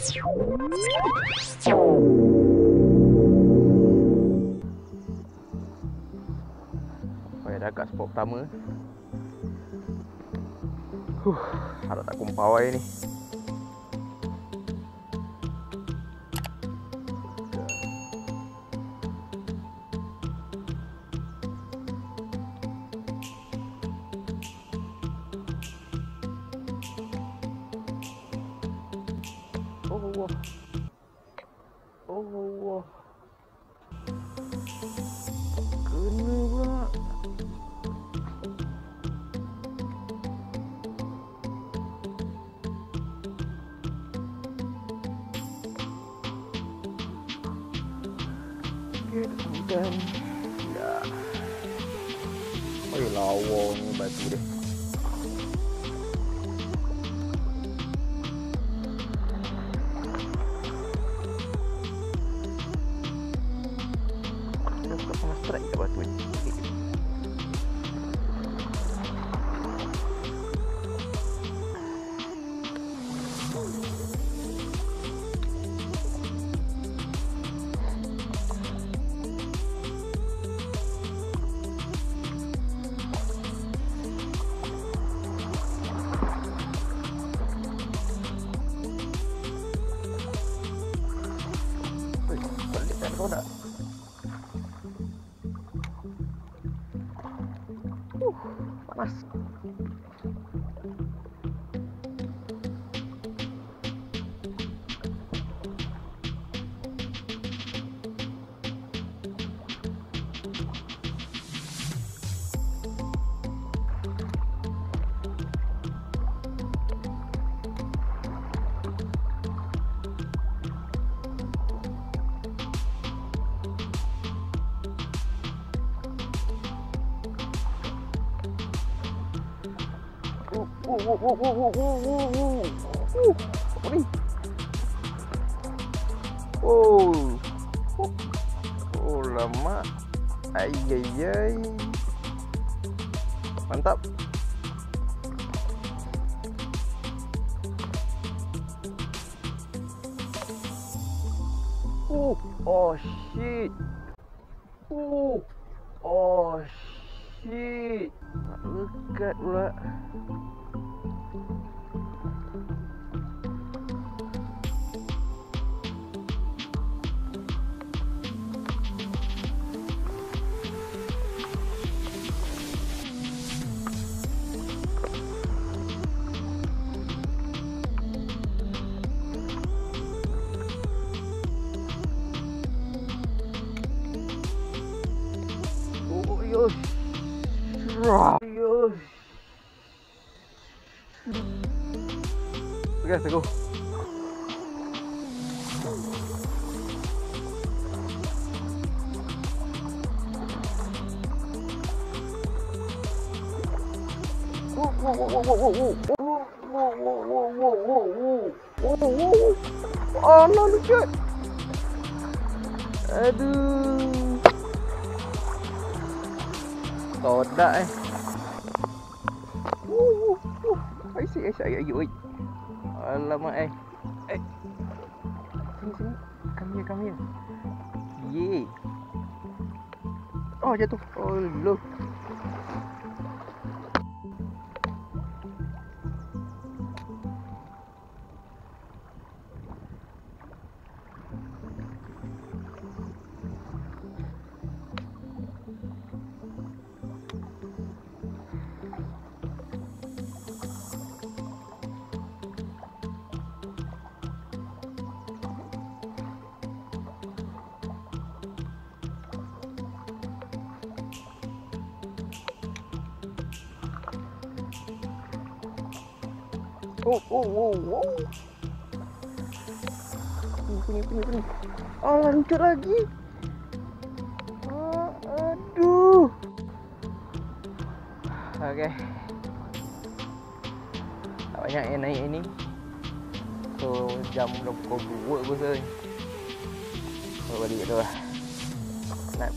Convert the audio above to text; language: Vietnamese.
Sampai dah kat spot pertama. Huh, harap tak kumpau air ni oh, oh, oh. cơn mưa quá Get on them. Yeah. Ôi lò vô như bà tôi đi. strike the button when you hit. Hold up. was ni? Oh. Oh, oh lama. Ai ai ai. Mantap. Uh, oh shit. Uh, oh shit. gut rut. Oh, you're strong. Yosh. Okay, let's go. Whoa, whoa, whoa, whoa, whoa, whoa. Whoa, whoa, whoa, whoa, whoa, whoa. Whoa. Oh, no, look at. Aduh. Todak eh. Uh, uh, uh. Asyik, asyik, asyik, oi. Alamak eh. Eh. Sini, sini. Come here, come here. Ye. Oh, jatuh. Oh, look. Oh, oh, oh, oh. Punya, punya, punya. Oh, lanjut lagi. Ah, aduh. Okay. Tak banyak yang naik ini. So, jam dah pukul 2 aku rasa ni. So, balik tu lah. Penat.